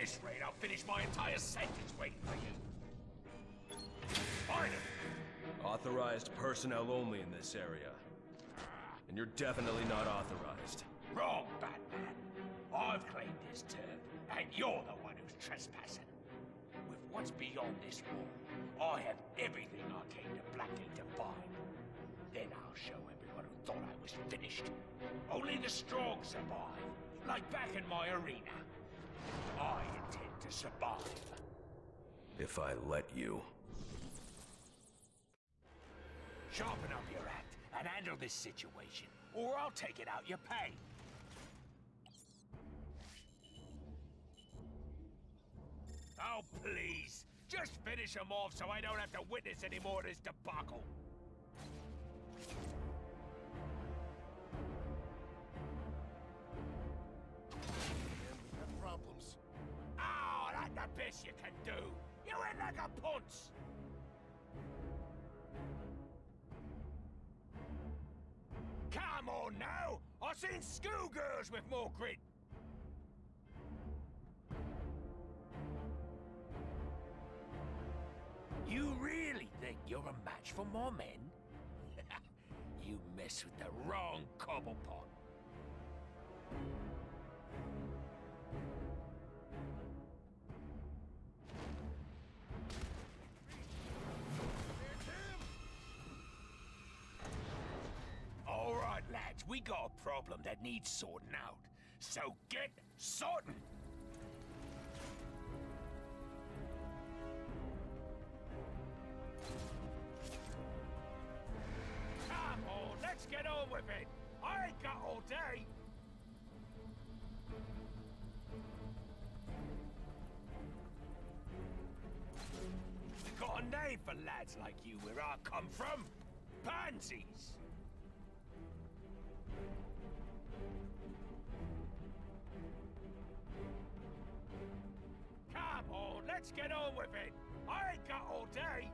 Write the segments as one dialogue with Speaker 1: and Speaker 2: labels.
Speaker 1: this rate, I'll finish my entire sentence waiting for you. Find him!
Speaker 2: Authorized personnel only in this area. And you're definitely not authorized.
Speaker 1: Wrong, Batman. I've claimed this turf, and you're the one who's trespassing. With what's beyond this wall, I have everything I came to Blackgate to find. Then I'll show everyone who thought I was finished. Only the strong survive, like back in my arena. I intend to survive.
Speaker 2: If I let you.
Speaker 1: Sharpen up your act and handle this situation, or I'll take it out your pay. Oh, please. Just finish him off so I don't have to witness any more of this debacle. Best you can do. You went like a punch. Come on now. I've seen schoolgirls with more grit. You really think you're a match for more men? you mess with the wrong cobblepot. We got a problem that needs sorting out. So get sorting! Come on, let's get on with it! I ain't got all day! We got a name for lads like you where I come from. Pansies! Let's get on with it. I ain't got all day.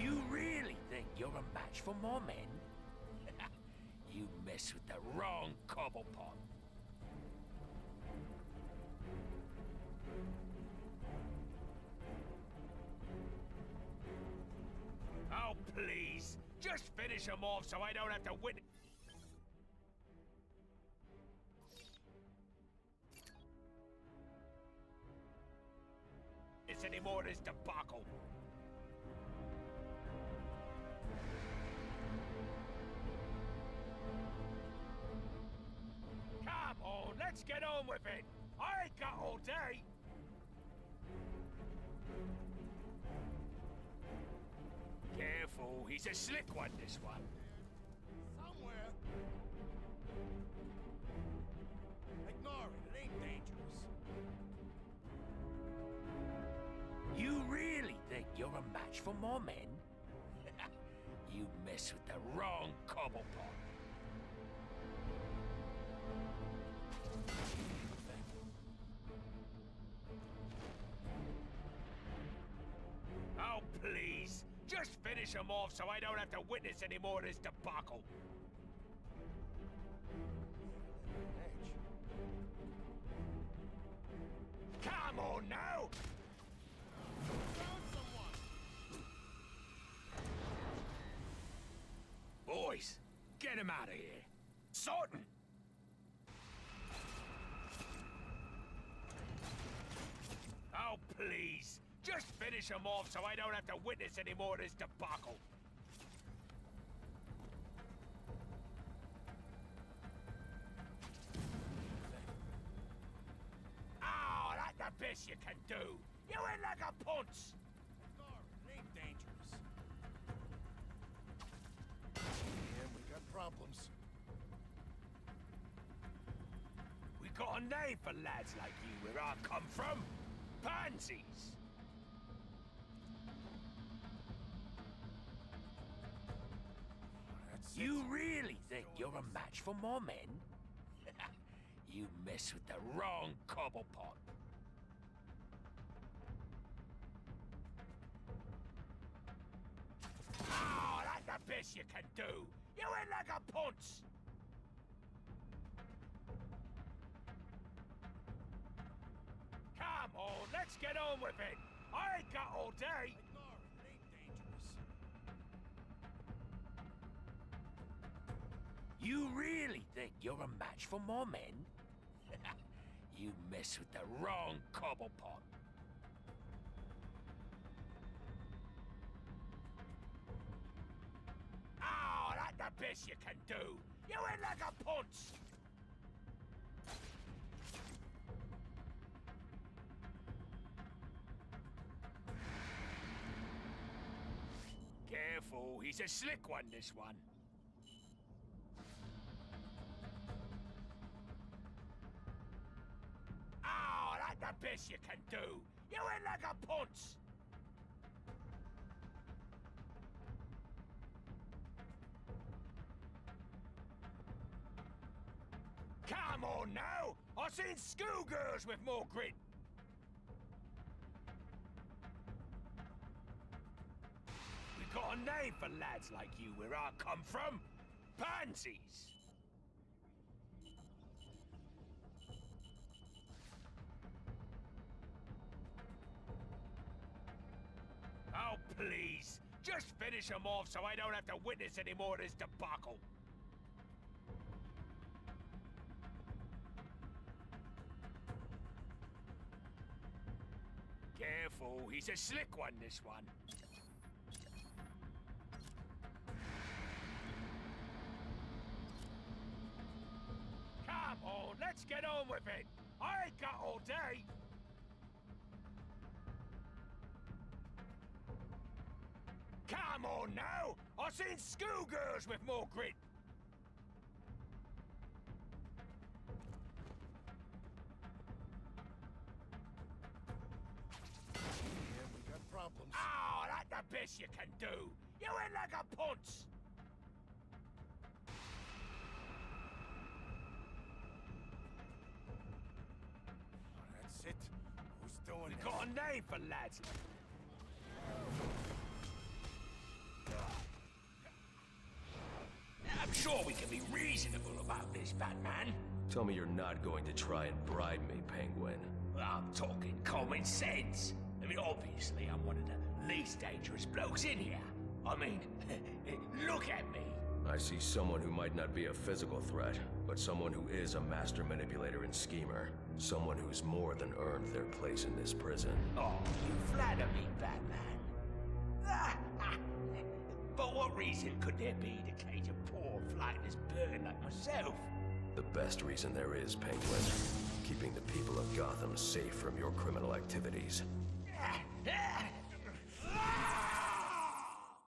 Speaker 1: You really think you're a match for more men? you mess with the wrong cobblepot. Oh, please. Just finish him off so I don't have to witness. Of this debacle. Come on, let's get on with it. I ain't got all day. Careful, he's a slick one, this one. For more men? you mess with the wrong cobblepot. Oh, please. Just finish him off so I don't have to witness any more of this debacle. Get him out of here. Sorting! Oh, please. Just finish him off so I don't have to witness any more of this debacle. Ah, oh, that's the best you can do. You went like a punch.
Speaker 3: Problems.
Speaker 1: We got a name for lads like you where I come from. Pansies. You really think you're a match for more men? you mess with the wrong cobblepot. Oh, ah, that's the best you can do. You ain't like a punch! Come on, let's get on with it! I ain't got all day!
Speaker 3: Ignore it, it ain't dangerous.
Speaker 1: You really think you're a match for more men? you mess with the wrong cobblepot. Ah! The best you can do. You ain't like a punch. Careful, he's a slick one, this one. Ah, oh, that's the best you can do. You ain't like a punch. I've seen schoolgirls with more grit. We've got a name for lads like you where I come from. Pansies. Oh, please. Just finish him off so I don't have to witness any more of this debacle. He's a slick one, this one. Come on, let's get on with it. I ain't got all day. Come on now! I've seen schoolgirls with more grit. Best you can do. You ain't like a punch.
Speaker 3: Oh, that's it. Who's doing
Speaker 1: We got a name for lads. I'm sure we can be reasonable about this, Batman.
Speaker 2: Tell me you're not going to try and bribe me, Penguin.
Speaker 1: I'm talking common sense. I mean, obviously, I'm one of the least dangerous blokes in here. I mean, look at me.
Speaker 2: I see someone who might not be a physical threat, but someone who is a master manipulator and schemer. Someone who's more than earned their place in this prison.
Speaker 1: Oh, you flatter me, Batman. but what reason could there be to cage a poor, flightless bird like myself?
Speaker 2: The best reason there is, Penguin. Keeping the people of Gotham safe from your criminal activities.